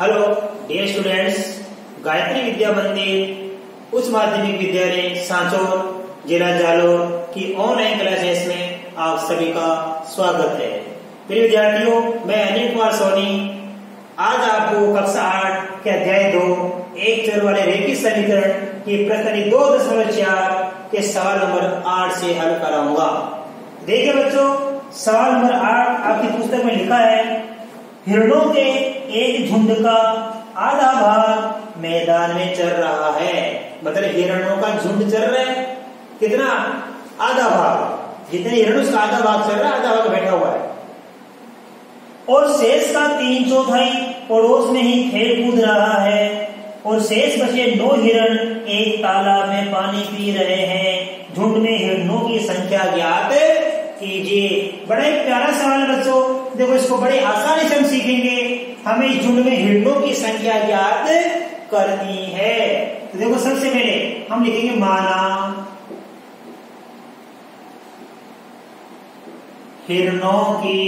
Hello dear students Gayatri Vidya Mandir, उच्च माध्यमिक विद्यालय, सांचौर, जिला जालोर की ऑनलाइन क्लासेस में आप सभी का स्वागत है। प्रिय विद्यार्थियों, मैं अनिल कुमार सोनी। आज आपको कक्षा आठ के अध्याय दो, एक चर वाले रेखी समीकरण की प्रश्न दो दशमलव चार के सवाल नंबर आठ से हल कराऊँगा। देखिए बच्चों, सवाल नंबर आठ आपकी पुस्तक में लिखा है हिरणों के एक झुंड का आधा भाग मैदान में चल रहा है। मतलब हिरणों का झुंड चल रहा है? कितना? आधा भाग। जितने हिरण, उसका आधा भाग चल रहा है, आधा भाग बैठा हुआ है। और शेष का तीन चौथाई पड़ोस में ही खेल कूद रहा है। और शेष बचे नौ हिरण एक तालाब में पानी पी रहे हैं। झुंड में हिरणों की संख्या ज्ञात कीजिए। बड़ा ही प्यारा सवाल बच्चों। देखो, इसको बड़ी आसानी से हम सीखेंगे। हमें इस झुंड में हिरणों की संख्या ज्ञात करनी है। तो देखो, सबसे पहले हम लिखेंगे माना। हिरणों की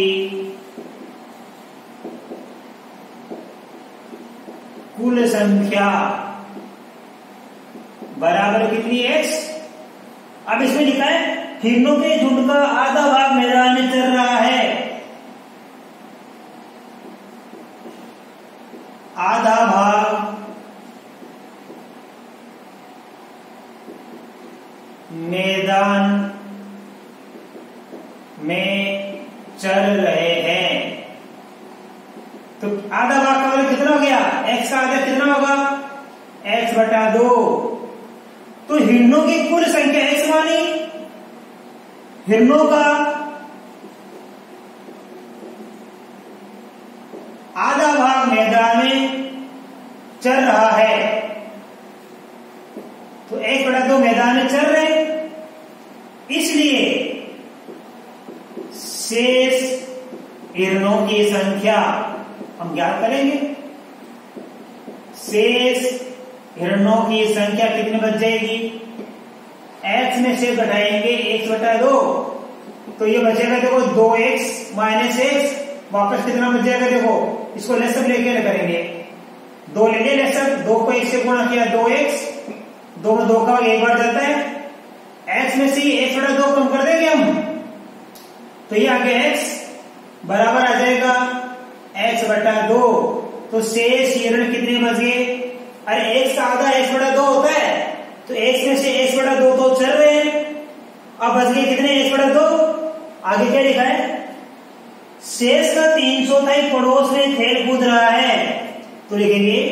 कुल संख्या बराबर कितनी एक्स अब इसमें लिखा है हिरणों के झुंड का आधा भाग मैदान में चल रहा है आधा भाग मैदान में चल रहे हैं तो आधा भाग का मतलब कितना हो गया एक्स का आधा कितना होगा एक्स बटा दो तो हिरणों की कुल संख्या एक्स मानी हिरणों का आधा भाग मैदान में चल रहा है। तो एक बड़ा दो मैदान में चल रहे इसलिए शेष हिरणों की संख्या हम ज्ञात करेंगे। शेष हिरणों की संख्या कितनी बच जाएगी? एक्स में से घटाएँगे एक्स बटा दो तो ये बचेगा देखो दो एक्स माइनस एक्स वापस कितना बच जाएगा देखो, इसको लेसअप लेके करेंगे। दो लेंगे लेसअप दो को एक से गुणा किया दो एक्स दो में दो का एक बार जाता है। एक्स में से एक्स बटा दो कम कर देंगे हम तो ये आगे एक्स बराबर आ जाएगा एक्स बटा दो तो शेष हिरण कितने बच गए? अरे एक्स का आधा एक्स बटा दो होता है। तो एक्स में से एक्स बटा दो तो चल रहे हैं। अब बच गए कितने? एक्स बटा दो। आगे क्या लिखा है? शेष का तीन सौ थाई पड़ोस में खेल कूद रहा है। तो लिखेंगे,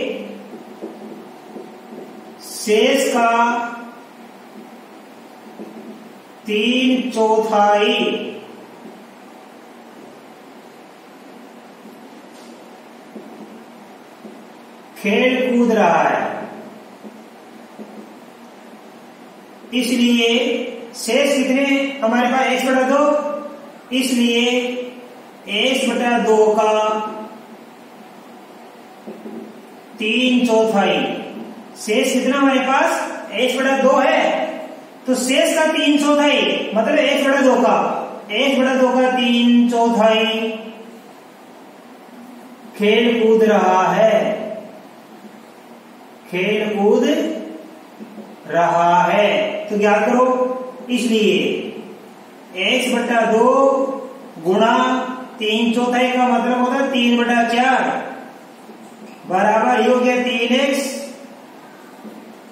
शेष का तीन चौथाई। खेल कूद रहा है। इसलिए शेष कितने हमारे पास एक्स बटा दो। इसलिए एक्स बटा दो का तीन चौथाई। शेष कितना हमारे पास? एक्स बटा दो है। तो शेष का तीन चौथाई मतलब एक्स बटा दो का। एक्स बटा दो का तीन चौथाई। खेल कूद रहा है। खेल कूद रहा है। तो याद करो? इसलिए एक्स बटा दो गुणा तीन चौथाई का मतलब होता है तीन बटा चार। बराबर ये हो गया तीन एक्स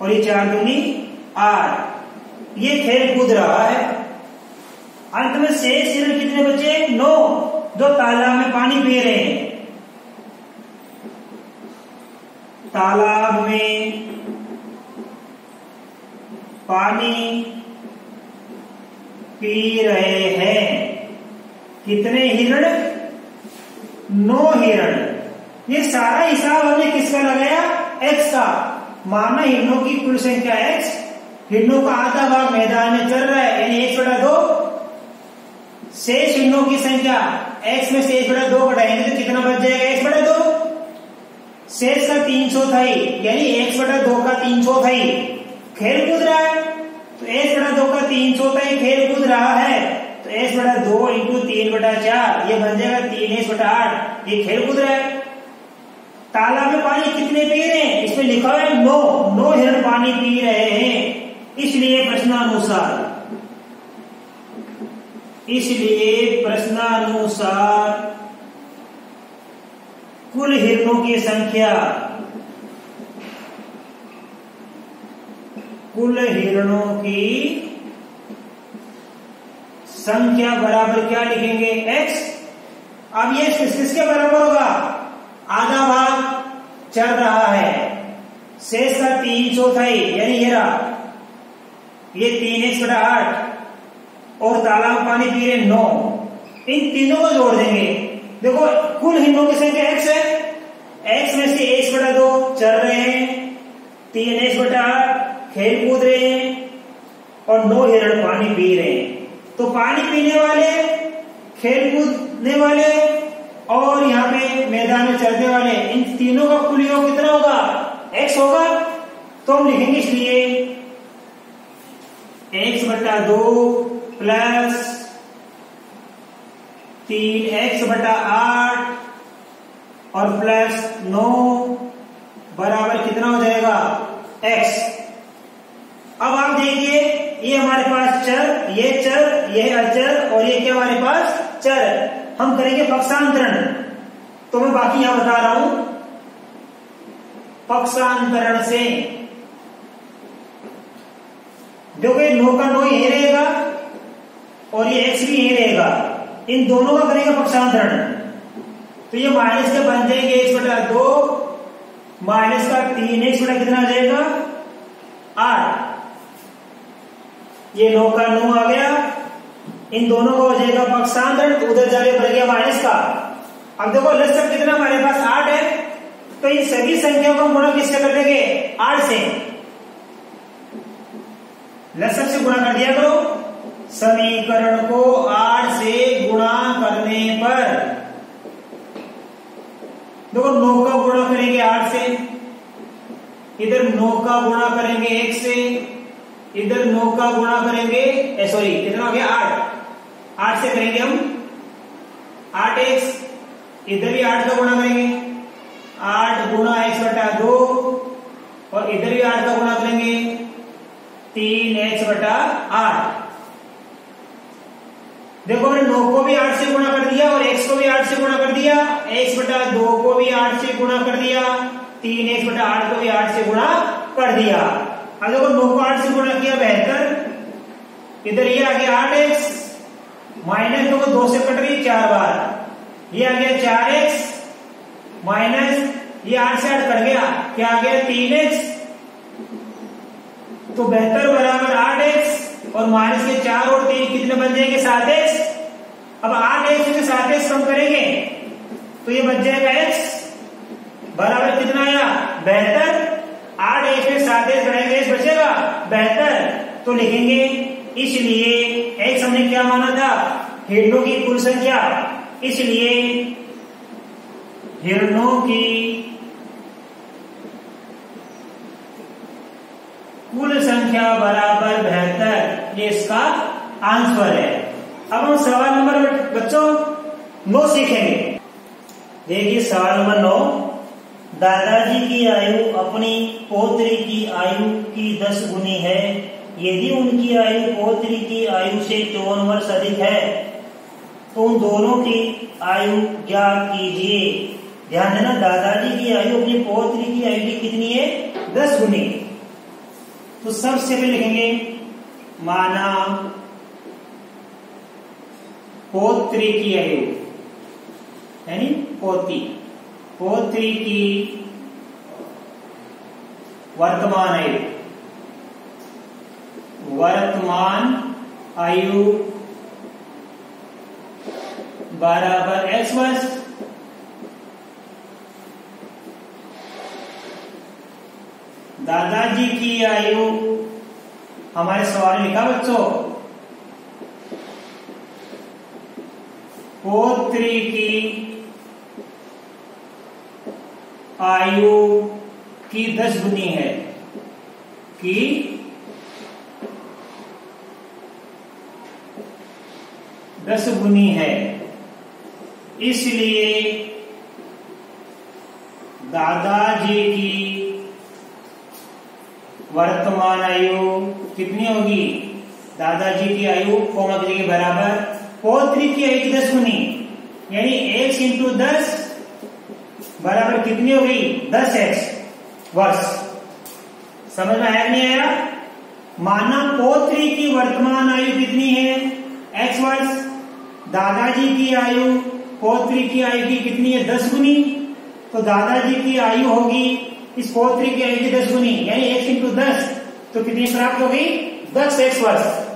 और ये चार दूनी आठ। ये खेल कूद रहा है। अंत में शेष हिरण कितने बचे? नौ। जो तालाब में पानी पी रहे हैं। तालाब में पानी पी रहे हैं। कितने हिरण? नौ हिरण। ये सारा हिसाब हमने किसका लगाया? एक्स का। माना हिरणों की कुल संख्या एक्स हिरणों का आधा भाग मैदान में चल रहा है, यानी एक बटा दो। शेष हिरणों की संख्या एक्स में शेष बटा दो घटाएँगे तो कितना बच जाएगा? एक्स बटा दो। शेष का तीन सौ था यानी एक्स बटा दो का तीन सौ थाई खेल कूद रहा है तो एक्स बटा दो का तीन सौ थाई खेल कूद रहा है तो एस बटा दो इंटू तीन बटा चार, ये बन जाएगा तीन एस बटा आठ, ये खेल कूद रहा है। तालाब में पानी कितने पी रहे हैं? इसमें लिखा है नो, नौ हिरण पानी पी रहे हैं, इसलिए प्रश्नानुसार। इसलिए प्रश्नानुसार, कुल हिरणों की संख्या कुल हिरणों की संख्या बराबर क्या लिखेंगे? X अब ये किसके बराबर होगा? आधा भाग चल रहा है। शेष का तीन चौथाई यानी ये रहा ये तीन एक्स बटा आठ और तालाब पानी पी रहे नौ। इन तीनों को जोड़ देंगे। देखो, कुल हिंदुओं की संख्या एक्स है। एक्स में से एक बटा दो चल रहे हैं। तीन एक्स बटा आठ खेल कूद रहे हैं और नौ हिरण पानी पी रहे हैं। तो पानी पीने वाले, खेल कूदने वाले और यहाँ पे मैदान में चलने वाले, इन तीनों का कुल योग कितना होगा। एक्स होगा तो हम लिखेंगे इसलिए एक्स बटा दो प्लस तीन एक्स बटा आठ और प्लस नौ बराबर कितना हो जाएगा? एक्स अब आप देखिए, ये हमारे पास चर, ये चर, ये अचर और ये क्या हमारे पास? चर हम करेंगे पक्षांतरण। तो मैं बाकी यहाँ बता रहा हूँ। पक्षांतरण से। देखो, ये नो का नो यही रहेगा और ये एक्स भी यही रहेगा। इन दोनों का करेंगे पक्षांतरण। तो ये माइनस के बन जाएँगे एक्स बटा दो, माइनस का तीन एक्स बटा कितना आ जाएगा? आठ। ये नौ का नौ आ गया। इन दोनों का हो जाएगा पक्षांतरण तो उधर जाके बढ़ गया माइनस का। अब देखो लसक कितना हमारे पास आठ है तो इन सभी संख्याओं का गुणा किससे कर देंगे आठ से। लसक से गुणा कर दिया करो। समीकरण को आठ से गुणा करने पर। देखो, नौ का गुणा करेंगे आठ से। इधर नौ का गुणा करेंगे एक से। इधर नौ का गुणा करेंगे सॉरी कितना हो गया? आठ। आठ से करेंगे हम? आठ एक्स, इधर भी आठ का गुणा करेंगे। आठ गुणा एक्स बटा दो, और इधर भी आठ का गुणा करेंगे। तीन एक्स बटा आठ। देखो, हमने नौ को भी आठ से गुणा कर दिया, और एक्स को भी आठ से गुणा कर दिया। एक्स बटा दो को भी आठ से गुणा कर दिया। तीन एक्स बटा आठ को भी आठ से गुणा कर दिया। अब देखो नौ को आठ से गुणा किया, बेहतर। इधर ये आ गया आठ एक्स माइनस दो दो से कट रही, चार बार। ये आ गया चार एक्स माइनस ये आठ से आठ कट गया। क्या आ गया तीन एक्स तो बेहतर बराबर आठ एक्स और माइनस के चार और तीन कितने बन जाएँगे? सात एक्स अब आठ एक्स में सात एक्स कम करेंगे। तो ये बच जाएगा एक्स बराबर कितना आया? बेहतर। आठ एक्स में सात एक्स बढ़ाएँगे एक्स बचेगा। बेहतर। तो लिखेंगे, इसलिए एक्स हमने क्या माना था? हिरणों की कुल संख्या। इसलिए हिरणों की कुल संख्या बराबर बेहतर। ये इसका आंसर है। अब हम सवाल नंबर, बच्चों, नौ सीखेंगे। देखिए सवाल नंबर नौ। दादाजी की आयु, अपनी पोत्री की आयु की दस गुनी है। यदि उनकी आयु पोत्री की आयु से चौवन वर्ष अधिक है तो उन दोनों की आयु ज्ञात कीजिए। ध्यान देना, दादाजी की आयु अपनी पोत्री की आयु की कितनी है? दस गुनी। तो सबसे पहले लिखेंगे, माना पोत्री की आयु, यानी पोती। पोत्री की वर्तमान आयु वर्तमान आयु बराबर एक्स वर्ष दादाजी की आयु हमारे सवाल लिखा बच्चों। पोत्री की आयु की दस गुनी है कि दस गुनी है। इसलिए दादाजी की वर्तमान आयु कितनी होगी? दादाजी की आयु कोमा की बराबर, पौत्री की आयु की दस गुनी, यानी एक इंटू दस बराबर कितनी हो गई? दस एक्स वर्ष। समझ में आया नहीं आया? माना पौत्री की वर्तमान आयु कितनी है? एक्स वर्ष। दादाजी की आयु पौत्री की आयु की कितनी है? दस गुनी। तो दादाजी की आयु होगी इस पौत्री की आयु की दस गुनी, यानी एक्स इंटू दस तो कितनी प्राप्त हो गई? दस एक्स वर्ष।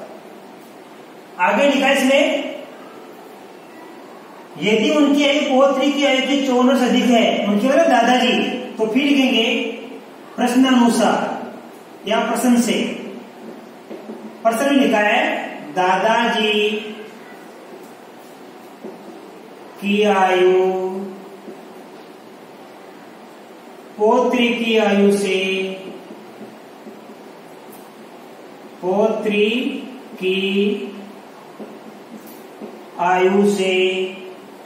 आगे लिखा इसमें यदि उनकी आयु पोत्री की आयु की चौवन वर्ष अधिक है, उनकी बोले, दादाजी तो फिर लिखेंगे प्रश्न अनुसार या प्रश्न से। प्रश्न लिखा है, दादाजी, की आयु, पोत्री की आयु से, पोत्री की आयु से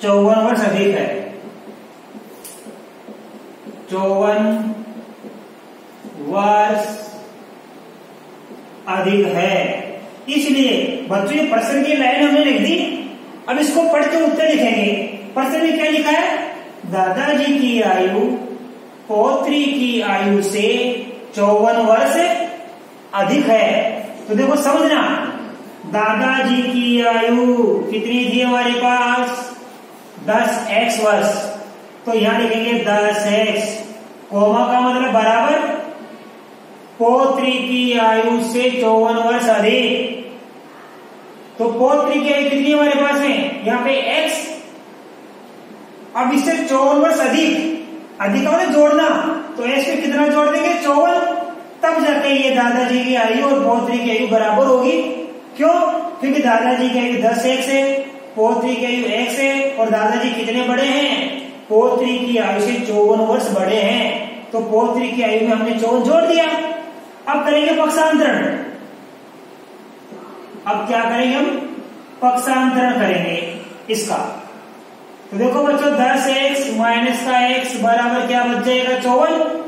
चौवन वर्ष अधिक है। चौवन वर्ष अधिक है। इसलिए बच्चों, ये प्रश्न की लाइन हमने लिख दी। अब इसको पढ़ के उत्तर लिखेंगे। प्रश्न में क्या लिखा है? दादाजी की आयु, पौत्री की आयु से चौवन वर्ष अधिक है। तो देखो समझना। दादाजी की आयु कितनी थी हमारे पास? दस एक्स वर्ष तो यहाँ लिखेंगे दस एक्स। कोमा का मतलब बराबर? पौत्री की आयु से चौवन वर्ष अधिक। तो पौत्री की आयु कितनी हमारे पास है? यहाँ पे एक्स। अब इससे चौवन वर्ष अधिक। अधिक मतलब जोड़ना। तो एक्स पे कितना जोड़ देंगे? चौवन। तब जाके ये दादाजी की आयु और पौत्री की आयु बराबर होगी। क्यों? क्योंकि दादाजी की आयु दस एक्स है। पौत्री की आयु एक्स है और दादाजी कितने बड़े हैं? पौत्री की आयु से चौवन वर्ष बड़े हैं। तो पौत्री की आयु में हमने चौवन जोड़ दिया। अब करेंगे पक्षांतरण। अब क्या करेंगे हम? पक्षांतरण करेंगे इसका। तो देखो बच्चों, दस एक्स माइनस का एक्स बराबर क्या बच जाएगा? चौवन।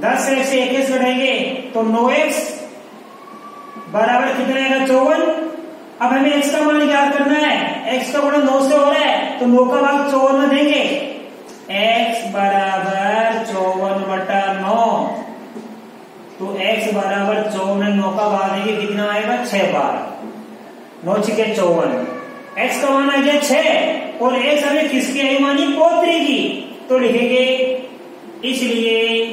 दस एक्स से एक घटाएँगे तो नौ एक्स बराबर कितना आएगा चौवन। अब हमें एक्स का मान याद करना है। एक्स का गुणा नौ से हो रहा है तो नौ का भाग चौवन में देंगे। एक्स बराबर चौवन बटा नौ। तो x बराबर चौवन नौ का भाग देंगे, कितना आएगा? छह बार नौ छिके चौवन। X का मान आ गया छह, और x हमें किसकी आई मानी पौत्री की। तो लिखेंगे, इसलिए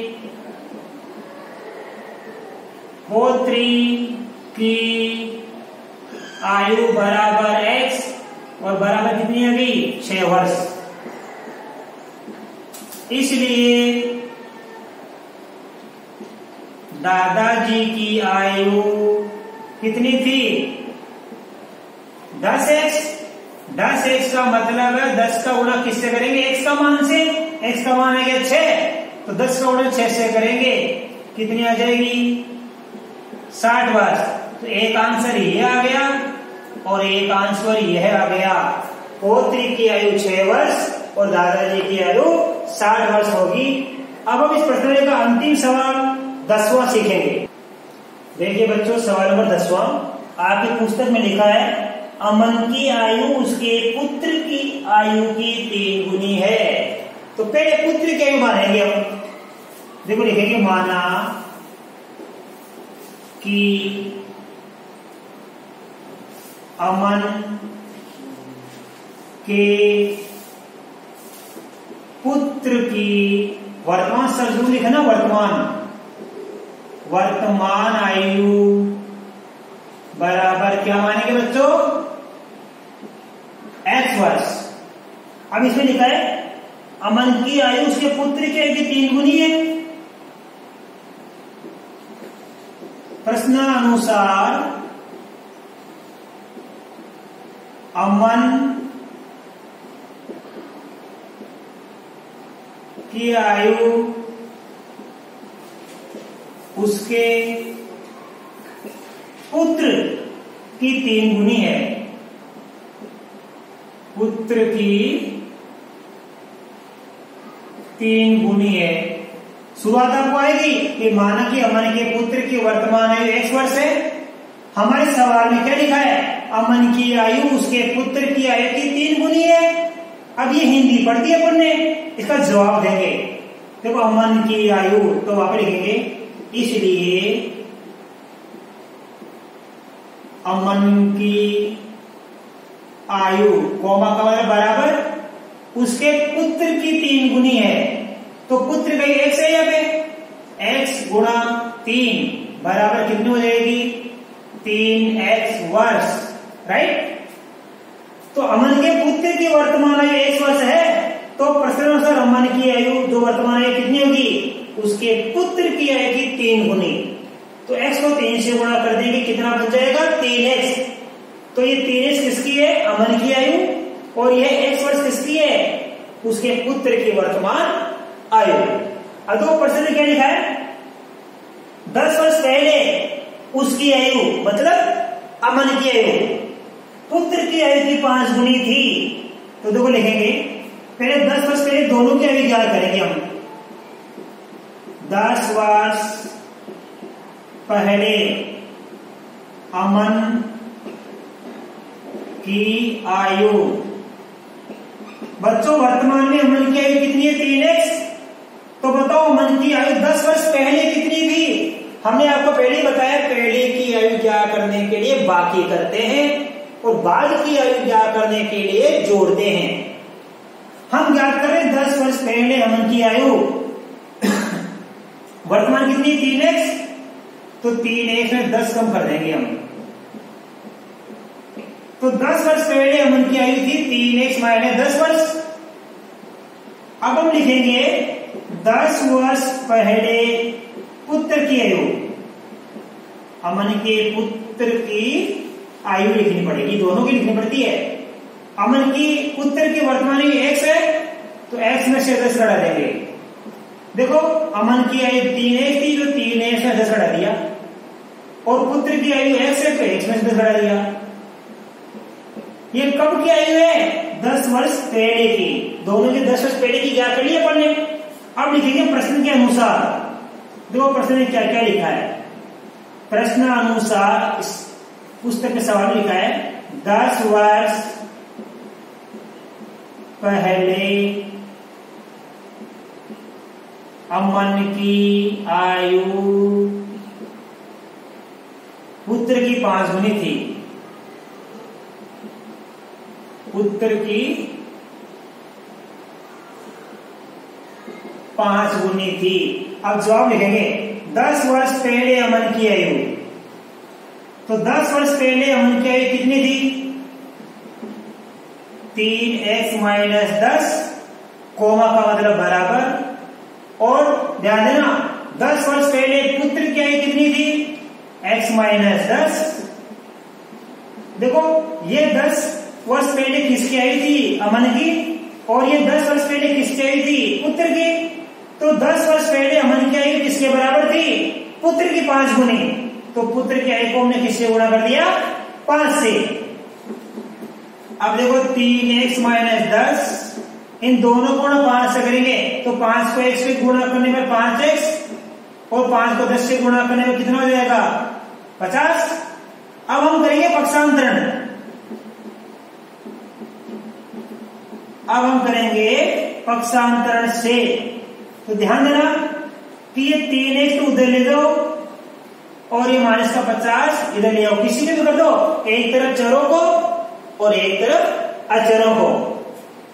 पौत्री की आयु बराबर x और बराबर कितनी आ गई छह वर्ष। इसलिए दादाजी की आयु कितनी थी? दस एक्स दस एक्स का मतलब है दस का गुणा किससे करेंगे? एक्स का मान से। एक्स का मान आ गया छह। तो दस का गुणा छह से करेंगे। कितनी आ जाएगी? साठ वर्ष। तो एक आंसर ये आ गया। और एक आंसर यह आ गया। पौत्री की आयु छह वर्ष और दादाजी की आयु साठ वर्ष होगी। अब हम इस प्रश्न का अंतिम सवाल दसवां सीखेंगे। देखिए बच्चों, सवाल नंबर दसवां। आपकी पुस्तक में लिखा है, अमन की आयु उसके पुत्र की आयु की तीन गुनी है। तो पहले पुत्र की आयु मानेंगे हम। देखो, लिखेंगे, माना कि अमन के पुत्र की वर्तमान शब्द लिखा ना, वर्तमान। वर्तमान आयु बराबर क्या मानेंगे बच्चों? एक्स वर्ष। अब इसमें लिखा है, अमन की आयु उसके पुत्र के की तीन गुनी है। प्रश्न अनुसार अमन की आयु उसके पुत्र की तीन गुनी है। पुत्र की तीन गुनी है। शुरुआत आपको आएगी कि माना कि अमन के पुत्र की वर्तमान आयु एक्स वर्ष है। हमारे सवाल में क्या लिखा है? अमन की आयु, उसके पुत्र की आयु की तीन गुनी है। अब ये हिंदी पढ़ दी अपन इसका जवाब देंगे। देखो अमन की आयु तो पर लिखेंगे, इसलिए अमन की आयु, कोमा का मतलब बराबर, उसके पुत्र की तीन गुनी है। तो पुत्र का एक्स है यहाँ पे। एक्स गुणा तीन, बराबर कितनी हो जाएगी? तीन एक्स वर्ष। राइट तो अमन के पुत्र की वर्तमान आयु एक वर्ष है तो प्रश्न अनुसार अमन की आयु जो वर्तमान आयु कितनी होगी? उसके पुत्र की आयु की तीन गुनी तो एक्स को तीन से गुणा कर देंगे, कितना बन जाएगा? तीन एक्स तो ये तीन एक्स किसकी है? अमन की आयु। और यह एक्स वर्ष किसकी है? उसके पुत्र की वर्तमान आयु। अब दो प्रश्न क्या लिखा है? दस वर्ष पहले उसकी आयु मतलब अमन की आयु। पुत्र की आयु की पाँच गुनी थी। तो देखो लिखेंगे, पहले दस वर्ष पहले दोनों की आयु ज्ञात करेंगे हम। दस वर्ष पहले अमन की आयु। बच्चों, वर्तमान में अमन की आयु कितनी है? तीन एक्स तो बताओ, अमन की आयु दस वर्ष पहले कितनी थी? हमने आपको पहले बताया, पहले की आयु क्या करने के लिए बाकी करते हैं। और बाद की आयु क्या करने के लिए जोड़ते हैं। हम ज्ञात करें, दस वर्ष पहले अमन की आयु। वर्तमान कितनी तीन एक्स तो तीन एक्स में दस कम कर देंगे हम। तो दस वर्ष पहले हम उनकी आयु थी, तीन एक्स माइनस दस वर्ष। अब हम लिखेंगे, दस वर्ष पहले पुत्र की आयु। अमन के पुत्र की आयु लिखनी पड़ेगी, दोनों की लिखनी पड़ती है। अमन की पुत्र की वर्तमान आयु एक्स है तो एक्स में से दस लड़ा देंगे। देखो अमन की आयु तीन एक्स थी जो तीन एक्स में दस लड़ा दिया। और पुत्र की आयु एक्स है तो एक्स में से दस लड़ा दिया। ये कब की आयु है? दस वर्ष पहले की। दोनों के दस वर्ष पहले की क्या कर लिया पढ़ने अब लिखेंगे प्रश्न के अनुसार। देखो, प्रश्न में क्या क्या लिखा है? प्रश्न अनुसार पुस्तक के सवाल लिखा है, दस वर्ष पहले अमन की आयु पुत्र की पाँच गुनी थी। पुत्र की पाँच गुनी थी। अब जवाब लिखेंगे, दस वर्ष पहले अमन की आयु। तो दस वर्ष पहले अमन की आयु कितनी थी तीन एक्स माइनस दस कोमा का मतलब बराबर। और ध्यान देना, दस वर्ष पहले पुत्र की आयु कितनी थी एक्स माइनस दस। देखो, ये दस वर्ष पहले किसकी आई थी? अमन की। और ये दस वर्ष पहले किसकी आई थी? पुत्र की। तो दस वर्ष पहले अमन की आयु किसके बराबर थी? पुत्र की पाँच गुनी। तो पुत्र की आयु को हमने किससे गुणा कर दिया? पाँच से। अब देखो, तीन एक्स माइनस दस, इन दोनों को ना पाँच से करेंगे तो पाँच को एक्स से गुणा करने में पाँच एक्स और पाँच को दस से गुणा करने में कितना हो जाएगा? पचास। अब हम करेंगे पक्षांतरण। अब हम करेंगे पक्षांतरण से। तो ध्यान देना, कि ये तीन एक्स तो उधर ले दो और ये माइनस का पचास इधर ले आओ किसी में भी कर दो एक तरफ़ चरों को और एक तरफ़ अचरों को।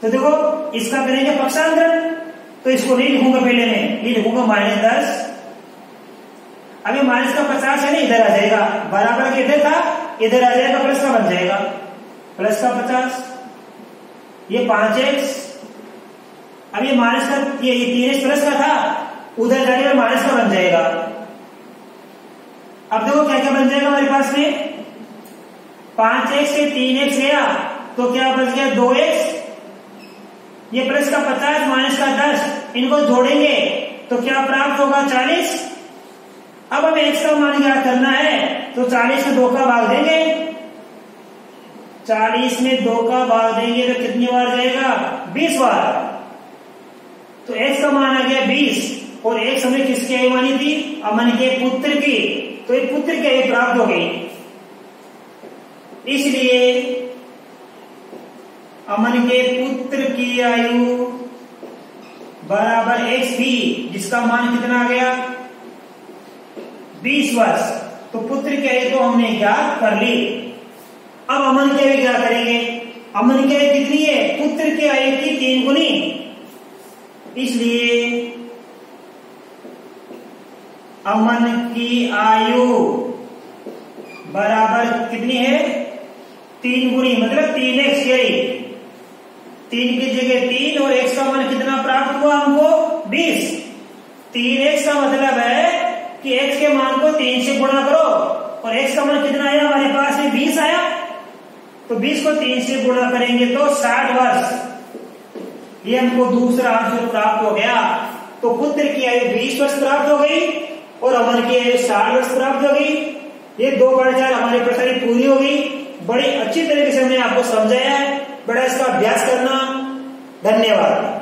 तो देखो इसका करेंगे पक्षांतरण तो इसको नहीं लिखूँगा पहले में ये लिखूँगा माइनस दस। अभी माइनस का पचास है ना इधर आ जाएगा। बराबर के इधर था इधर आ जाएगा प्लस का बन जाएगा। प्लस का पचास ये पाँच एक्स। ये माइनस का ये, तीन एक्स प्लस का था उधर जाने जाके माइनस का बन जाएगा। अब देखो क्या क्या बन जाएगा हमारे पास में? पाँच एक्स से तीन एक्स गया तो क्या बच गया? दो एक्स ये प्लस का पचास माइनस का दस। इनको जोड़ेंगे तो क्या प्राप्त होगा चालीस? अब हमें एक्स का मान क्या करना है तो चालीस में दो का भाग देंगे। चालीस में दो का भाग देंगे तो कितनी बार जाएगा? बीस बार। तो एक्स का मान आ गया बीस, और एक समय किसकी आयु मानी थी? अमन के पुत्र की। तो एक पुत्र की आयु प्राप्त हो गई। इसलिए अमन के पुत्र की आयु बराबर एक्स भी जिसका मान कितना आ गया? बीस वर्ष। तो पुत्र की आयु तो हमने ज्ञात कर ली। अब अमन की आयु क्या करेंगे? अमन की आयु कितनी है? पुत्र की आयु की तीन गुनी। इसलिए अमन की आयु बराबर कितनी है? तीन गुणी मतलब तीन एक्स यही तीन की जगह तीन और एक्स का मान कितना प्राप्त हुआ हमको? बीस। तीन एक्स का मतलब है कि एक्स के मान को तीन से गुणा करो और एक्स का मान कितना आया? हमारे पास में बीस आया। तो बीस को तीन से गुणा करेंगे तो साठ वर्ष। ये हमको दूसरा आंसर प्राप्त हो गया। तो पुत्र की आयु बीस वर्ष प्राप्त हो गई। और अमर के साठ वर्ष प्राप्त हो गई ये दो चार हमारी प्रसारी पूरी हो गई बड़ी अच्छी तरीके से हमने आपको समझाया है। बड़ा इसका अभ्यास करना। धन्यवाद।